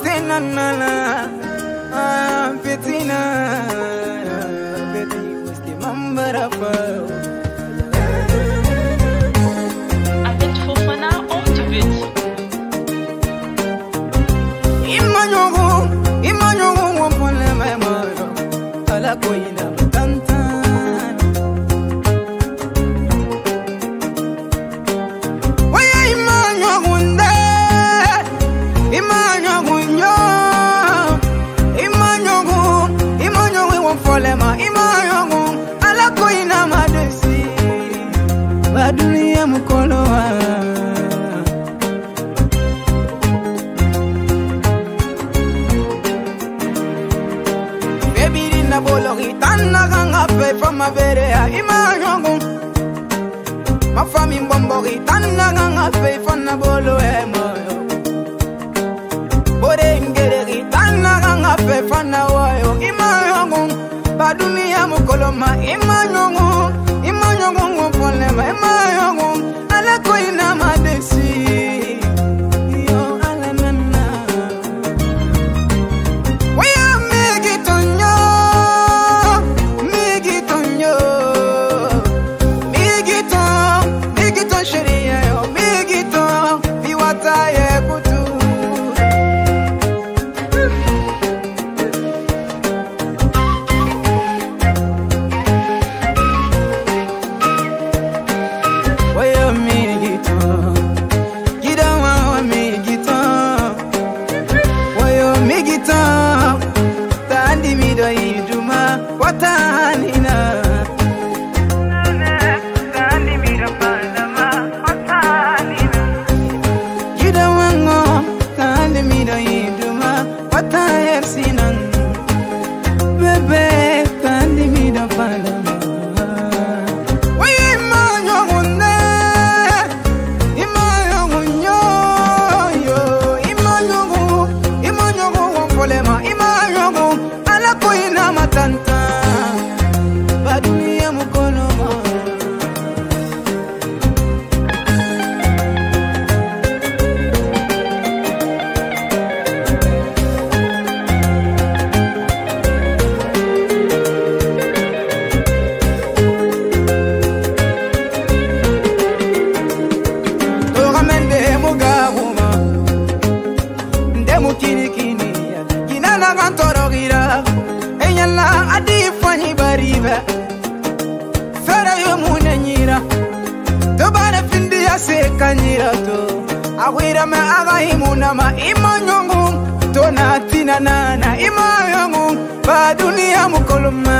Christina, na na, ah, Bettina, Betty, questi mamma rappa. Imanyongu, imanyongu, mwampole memoro, ala koyina. kolema ima yongu ala koina madesi badunia mukolo wa bolori tanaganga pe eh, fama verea imajongu mafami mbombori tanaganga pe eh, fana boloemo eh, tani to bara findiyase kanɲirato awerama akahimu nama inma ɲɔgu to na tinana na ima ɲɔŋun ba duniyamugoloma